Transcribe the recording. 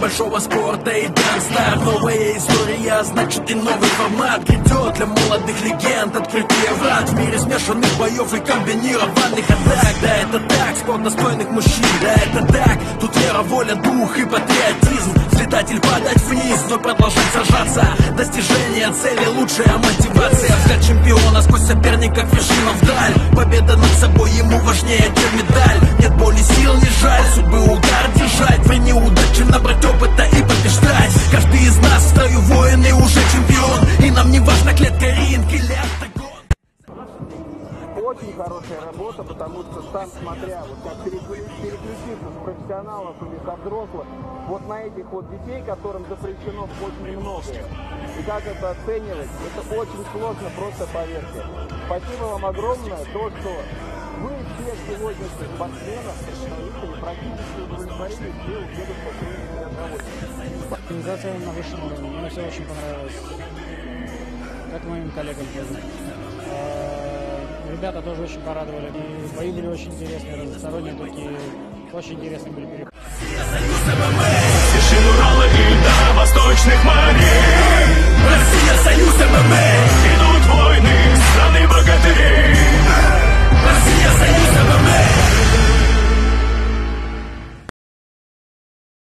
большого спорта и Дэнстар Новая история, значит и новый формат Грядет для молодых легенд. Открытие врат в мире смешанных боев и комбинированных атак. Да это так, спорт достойных мужчин. Да это так, тут вера, воля, дух и патриотизм. Взлетать или падать вниз, но продолжать сражаться. Достижение цели, лучшая мотивация. Взгляд чемпиона сквозь соперников вершина вдаль. Победа над собой ему важнее, чем медаль строю воин и уже чемпион И нам не важно клетка, ринг или октагон Очень хорошая работа, потому что сам смотря, вот как переклю- переключиться с профессионалов или со взрослых, вот на этих вот детей, которым запрещено очень многое. И как это оценивать, это очень сложно, просто поверьте. Спасибо вам огромное, то, что вы все сегодняшних спортсменов, представители, практически удовлетворили все по удовольствия. Организация на высшем уровне. Мне все очень понравилось. Как моим коллегам тоже. А, ребята тоже очень порадовали. И бои были очень интересные, разносторонние такие. Очень интересные были переходы. Вершин Урала и до восточных